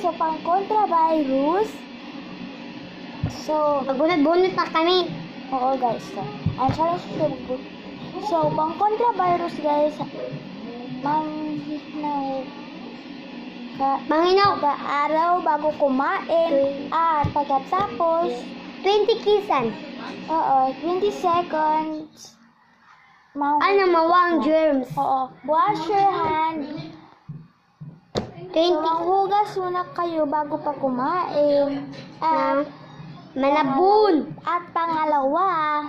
so pang virus. So, Magbunot-bunot na kami. oo guys. So, ang challenge ko So, pang virus guys, manghinaw ka Manginaw. kada araw bago kumain at pagkatapos 20 kisan. oo 20 seconds mau Ano, mawang germs. oo wash your hand 20 so maghugas muna kayo bago pa kumain at manabun. at pangalawa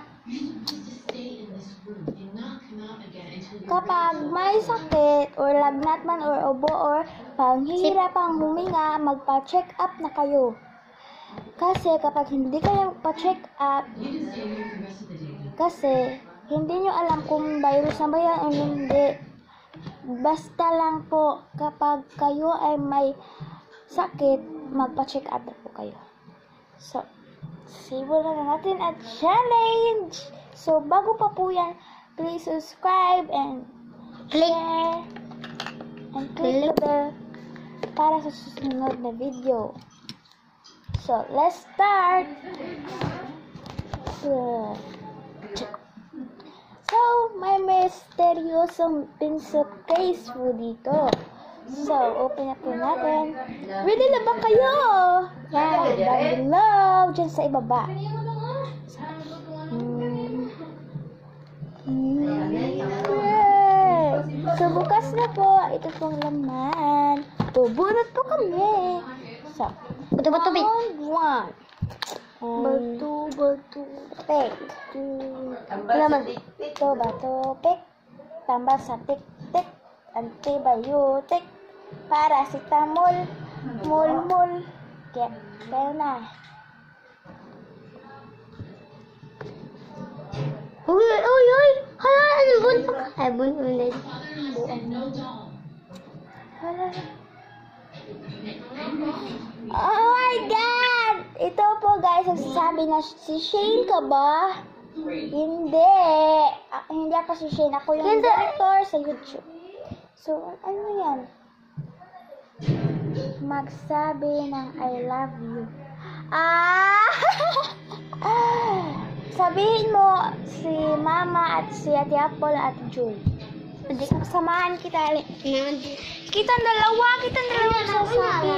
kapag may sakit or lagnat man or ubo or panghihirap ang huminga, magpa-check up na kayo. Kasi kapag hindi kayo pa-check up, kasi hindi nyo alam kung virus na ba yan o hindi. Basta lang po, kapag kayo ay may sakit, magpa-check up po kayo. So, simulan na natin ang challenge! So, bago pa po yan, please subscribe and Click. share and click the bell para sa susunod na video. So, let's start! So, so may misteryosong pinso case po dito. So, open na po natin. Ready na ba kayo? Yan, down below, dyan sa ibaba. Mm. Mm. Yay! So, bukas na po. Ito pong laman. Bubunot po kami. So, Bato-bato, big. round one. Batu, batu, pek. Laman. Ito, bato, pek. Tambah sa tik-tik. Antibiotic. Paracetamol. Mul-mul. Kaya, kaya na. Uy, uy, uy. Hala, ano bun? Ay, bun, bun. Hala. Oh my God! Ito po guys, ang sabi na si Shane ka ba? Hindi. A- hindi ako si Shane. Ako yung Hindi. director sa YouTube. So, ano yan? Magsabi ng I love you. Ah! Sabihin mo si Mama at si Ate Apple at Joy. Samahan kita. Kita dalawa, kita dalawa sa sabi.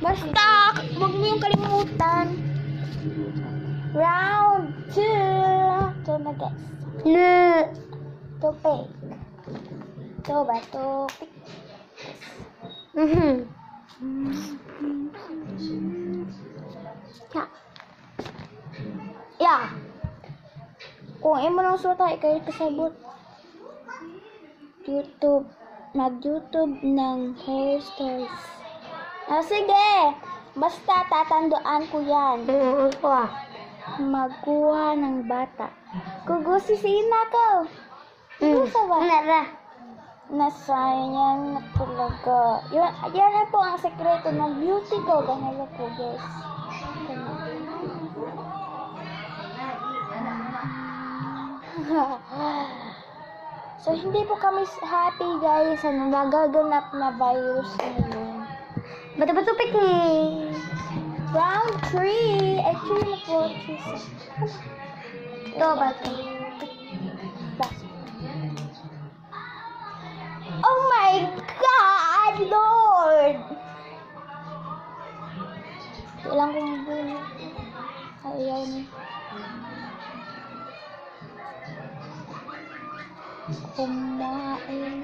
Basta, huwag mo yung kalimutan. 2. Ito na guys. Na. Tupik. Ito ba? Tupik. Mhm. Ya. Ya. Kung imo lang suta, kayo kasabot. YouTube. Mag-YouTube ng hairstyles. Ah, sige. Basta tatandoan ko yan. Ano ko ah. Magkuha ng bata. Kugusisin na ko. Hmm. Gusto ba? Nara. Nasayang na talaga. Yun, yan na po ang sekreto ng beauty ko. Ganyan po, guys. so, hindi po kami happy, guys, sa nagaganap na virus ngayon. Bato-bato pick ni. Round 3. Ay, 3 na po. Ito, bato. Oh my God, Lord! Kailang kong bulo. Ayaw niya. Kumain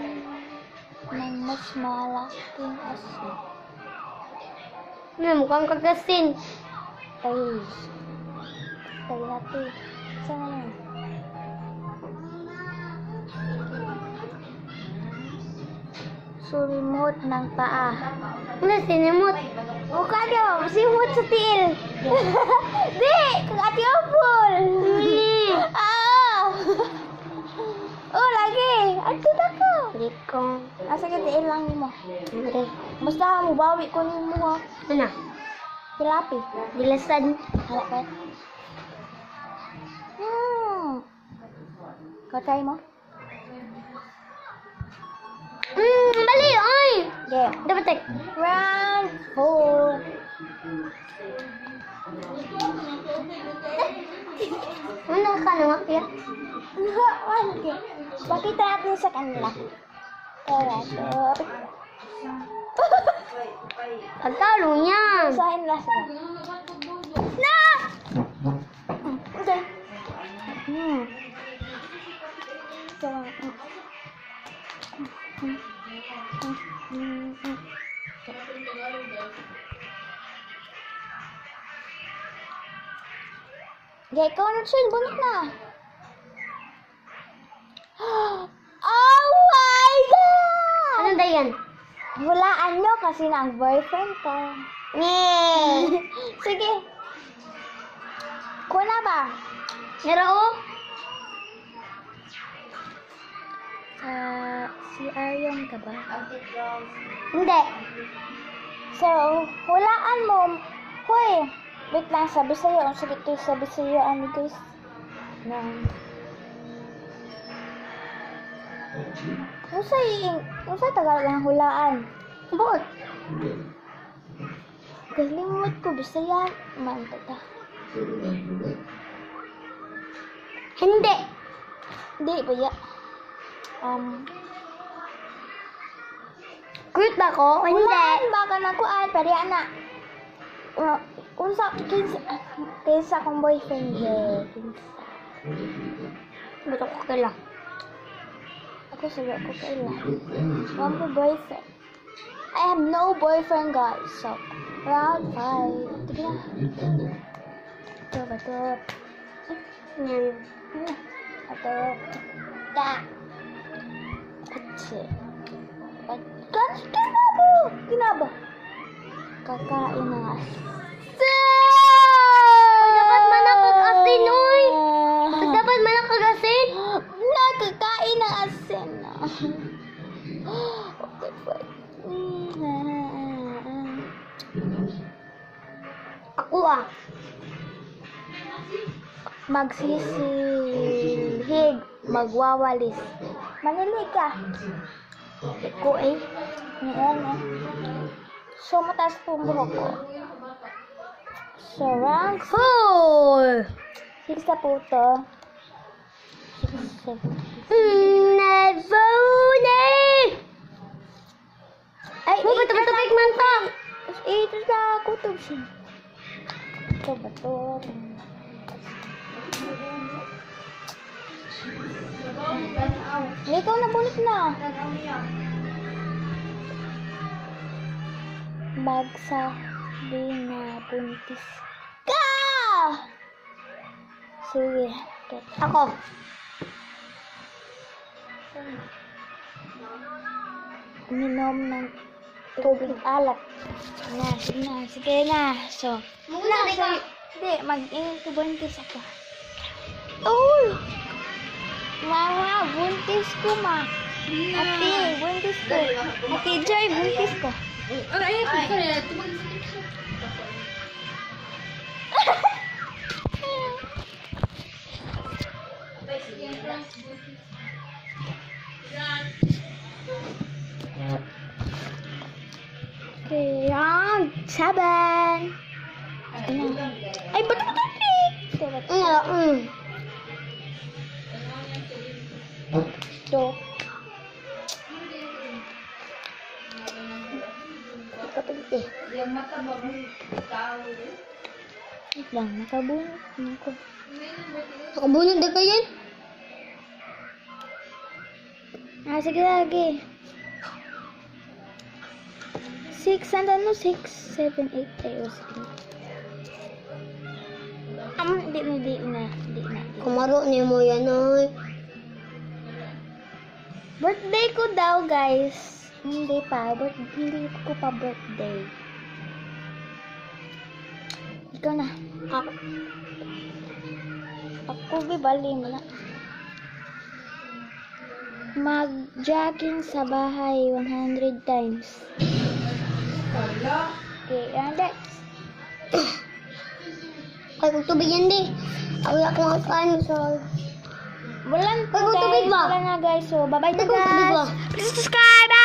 ng mas malaking asin. Nih, bukan kegesin. Hei. hati, lihat tuh. Sana. Sulimut ng paa. Ano, nah, sinimut? Bukan daw, simut setil. Iya. Di, kagati obol. Nih. Ah. Ang tuta ko. Likong. Asa ka tiil lang mo. Hindi. Basta mo bawi ko ni mo ha. Ano? Pilapi. Bilasan. Hala ka. Hmm. Try mo? Hmm, bali, oy! Okay. Dapat tek. Round four. Ano ka naman kaya? okay. Pakita natin sa kanila. Tara, to. Pagkalo niyan. Usahin sila. Na! Hmm. So, mm. Mm, mm. Okay, ikaw na chill. Bunot na. Oh my God! Ano ba yan? Hulaan nyo kasi na ang boyfriend ko. Nye. Sige. Kuna ba? Nero? Ah, si Aryon ka ba? Hindi. So, hulaan mo. Hoy, wait lang, sabi sa'yo. Ko sabi sa'yo, ano guys? Na. Usay, usay tagal ng hulaan. Bakit? Kalimut ko, bisaya. Man, tata. Hindi. Di, baya. Um, Cute ba ko? Hindi. Hulaan ba ka na kuan? Pari ana. Uh, unsa kinsa kinsa kong boyfriend eh. Kinsa. Ba't ako kala? Ako sabi ako kaila. One mo boyfriend. I have no boyfriend guys. So, round five. Sige na. Ito ba ito? Yan. Ano? Ito. Da. Kutsi. Kan kinabo! Kinabo. Kakain na nga. Dapat ng asin na. Okay, fine. Ako ah. Magsisilhig. Magwawalis. Manilig ka. Ako eh. Ayan, eh. So, mataas po ang buhok ko. So, round Four. six na po to. Six, seven. Mm, Navone! Ay, Mo, ba't tubig man to? Eh, ito sa kutob siya. Ito ba to? Ikaw na bunot na. Magsabi na buntis ka! Sige. Ako. Uminom ng tubig alat. Na, sige na, sige na. So, Muna, na, so, hindi, mag-ingat ko buntis ako. Oh! Mama, buntis ko, ma. Ate, buntis ko. Ate Joy, buntis ko. Okay, round seven. Ito na. Ay, ba't ito tubig? Diba? Mm, mm. Ito. Kapag eh. Wait lang, nakabunot na ako. Nakabunod na kayo yan? Ah, sige lagi. Six, and ano? Six, seven, eight, tayo. Sige. Um, di na, di na, di na. Kumaro ni mo yan ay. Birthday ko daw, guys. Hindi pa. Birth, hindi ko pa birthday. Ikaw na. Ako. Ako, bibali mo na. Mag-jogging sa bahay 100 times. Okay, and next. Ay, kung tubig yan di. Ako yung kumakain. So, Walang Ay, kung tubig guys. ba? Wala na guys. So, bye-bye na Ay, kung tubig ba? guys. Please subscribe.